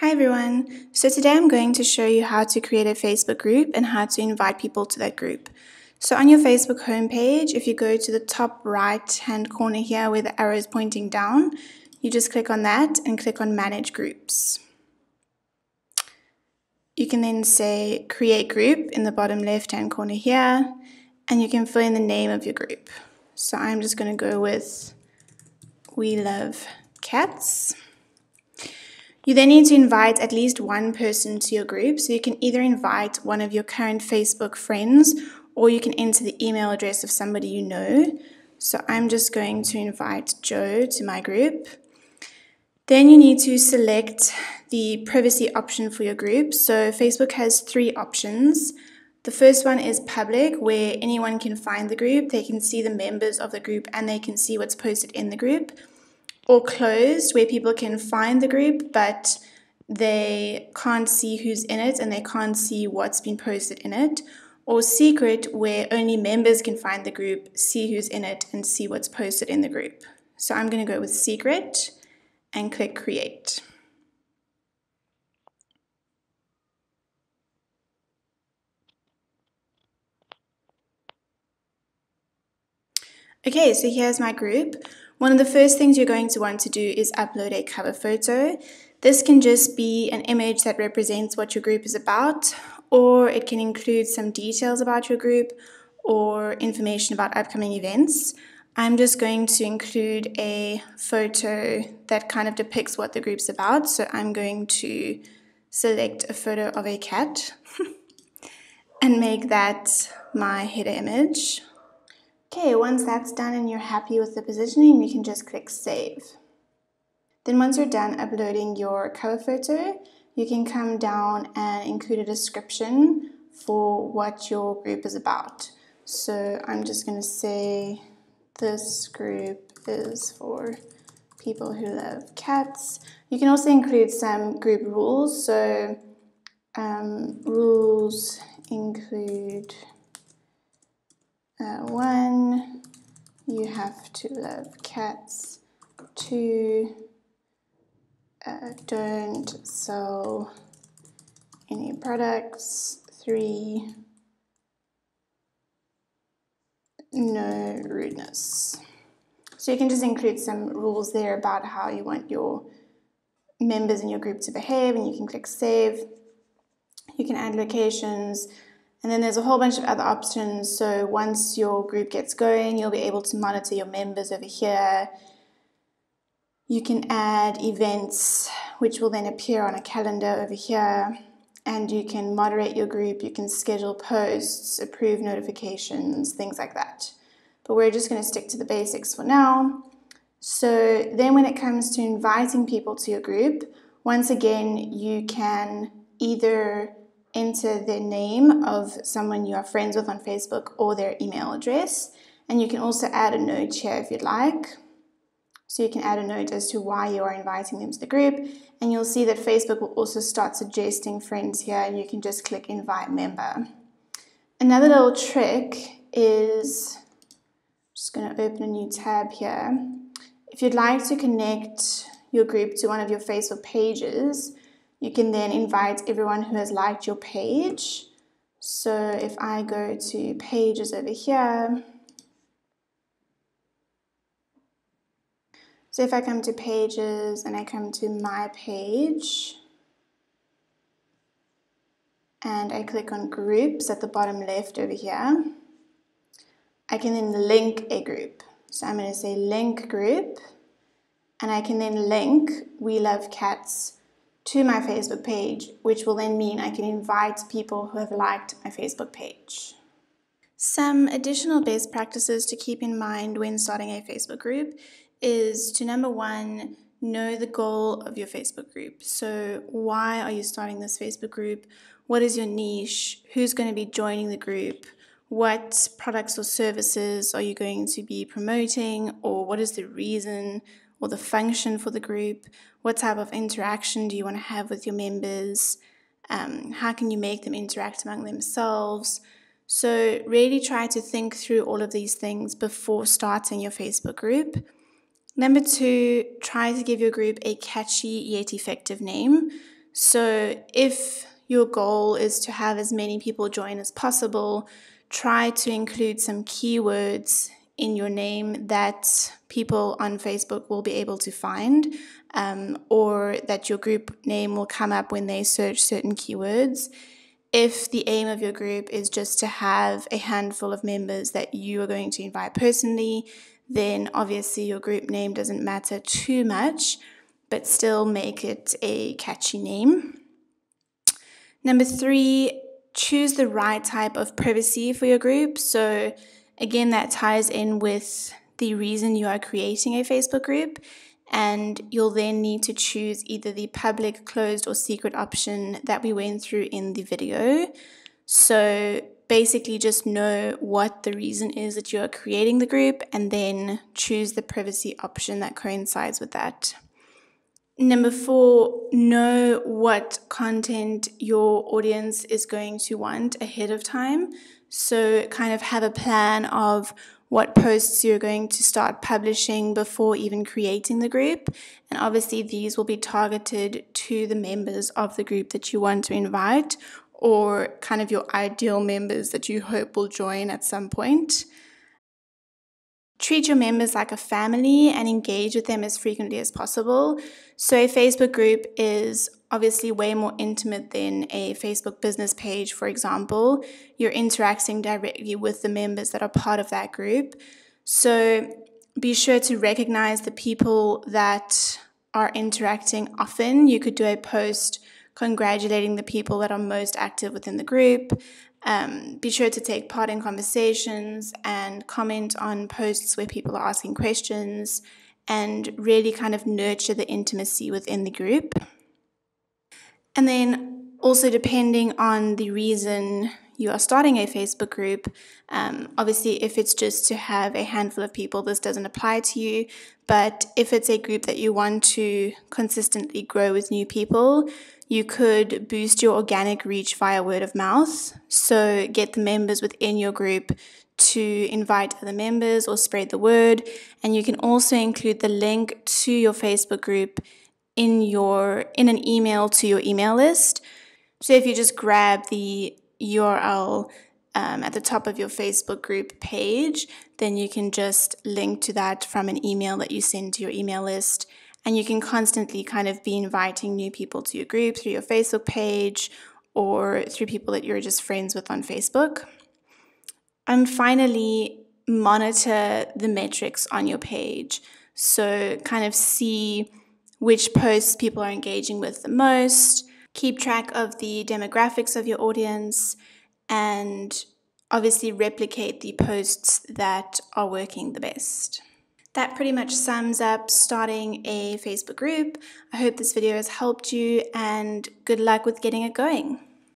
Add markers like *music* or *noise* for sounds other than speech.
Hi everyone. So today I'm going to show you how to create a Facebook group and how to invite people to that group. So on your Facebook homepage, if you go to the top right hand corner here where the arrow is pointing down, you just click on that and click on manage groups. You can then say create group in the bottom left hand corner here and you can fill in the name of your group. So I'm just going to go with we love cats. You then need to invite at least one person to your group. So you can either invite one of your current Facebook friends or you can enter the email address of somebody you know. So I'm just going to invite Joe to my group. Then you need to select the privacy option for your group. So Facebook has three options. The first one is public, where anyone can find the group, they can see the members of the group, and they can see what's posted in the group or closed where people can find the group but they can't see who's in it and they can't see what's been posted in it or secret where only members can find the group, see who's in it and see what's posted in the group. So I'm going to go with secret and click create. Okay, so here's my group. One of the first things you're going to want to do is upload a cover photo. This can just be an image that represents what your group is about, or it can include some details about your group or information about upcoming events. I'm just going to include a photo that kind of depicts what the group's about. So I'm going to select a photo of a cat *laughs* and make that my header image. Okay, once that's done and you're happy with the positioning, you can just click Save. Then once you're done uploading your cover photo, you can come down and include a description for what your group is about. So I'm just going to say this group is for people who love cats. You can also include some group rules. So um, rules include uh, one, you have to love cats. Two, uh, don't sell any products. Three, no rudeness. So you can just include some rules there about how you want your members in your group to behave and you can click save. You can add locations, and then there's a whole bunch of other options. So once your group gets going, you'll be able to monitor your members over here. You can add events, which will then appear on a calendar over here. And you can moderate your group, you can schedule posts, approve notifications, things like that. But we're just going to stick to the basics for now. So then when it comes to inviting people to your group, once again, you can either enter the name of someone you are friends with on Facebook or their email address. And you can also add a note here if you'd like. So you can add a note as to why you are inviting them to the group. And you'll see that Facebook will also start suggesting friends here, and you can just click invite member. Another little trick is just going to open a new tab here. If you'd like to connect your group to one of your Facebook pages, you can then invite everyone who has liked your page. So if I go to pages over here, so if I come to pages and I come to my page, and I click on groups at the bottom left over here, I can then link a group. So I'm going to say link group, and I can then link We Love Cats to my Facebook page, which will then mean I can invite people who have liked my Facebook page. Some additional best practices to keep in mind when starting a Facebook group is to number one, know the goal of your Facebook group. So, why are you starting this Facebook group? What is your niche? Who's going to be joining the group? What products or services are you going to be promoting? Or what is the reason or the function for the group? What type of interaction do you want to have with your members? Um, how can you make them interact among themselves? So, really try to think through all of these things before starting your Facebook group. Number two, try to give your group a catchy yet effective name. So if your goal is to have as many people join as possible, try to include some keywords in your name that people on Facebook will be able to find, um, or that your group name will come up when they search certain keywords. If the aim of your group is just to have a handful of members that you are going to invite personally, then obviously your group name doesn't matter too much, but still make it a catchy name. Number three, choose the right type of privacy for your group. So, again, that ties in with the reason you are creating a Facebook group. And you'll then need to choose either the public, closed, or secret option that we went through in the video. So, basically, just know what the reason is that you are creating the group and then choose the privacy option that coincides with that. Number four, know what content your audience is going to want ahead of time. So, kind of have a plan of what posts you're going to start publishing before even creating the group. And obviously, these will be targeted to the members of the group that you want to invite or kind of your ideal members that you hope will join at some point. Treat your members like a family and engage with them as frequently as possible. So, a Facebook group is obviously way more intimate than a Facebook business page, for example. You're interacting directly with the members that are part of that group. So, be sure to recognize the people that are interacting often. You could do a post congratulating the people that are most active within the group. Um, be sure to take part in conversations and comment on posts where people are asking questions and really kind of nurture the intimacy within the group. And then also, depending on the reason you are starting a Facebook group, um, obviously, if it's just to have a handful of people, this doesn't apply to you. But if it's a group that you want to consistently grow with new people, you could boost your organic reach via word of mouth. So, get the members within your group to invite other members or spread the word. And you can also include the link to your Facebook group in your in an email to your email list. So if you just grab the URL um, at the top of your Facebook group page, then you can just link to that from an email that you send to your email list. And you can constantly kind of be inviting new people to your group through your Facebook page or through people that you're just friends with on Facebook. And finally, monitor the metrics on your page. So, kind of see which posts people are engaging with the most, keep track of the demographics of your audience, and obviously replicate the posts that are working the best. That pretty much sums up starting a Facebook group. I hope this video has helped you and good luck with getting it going.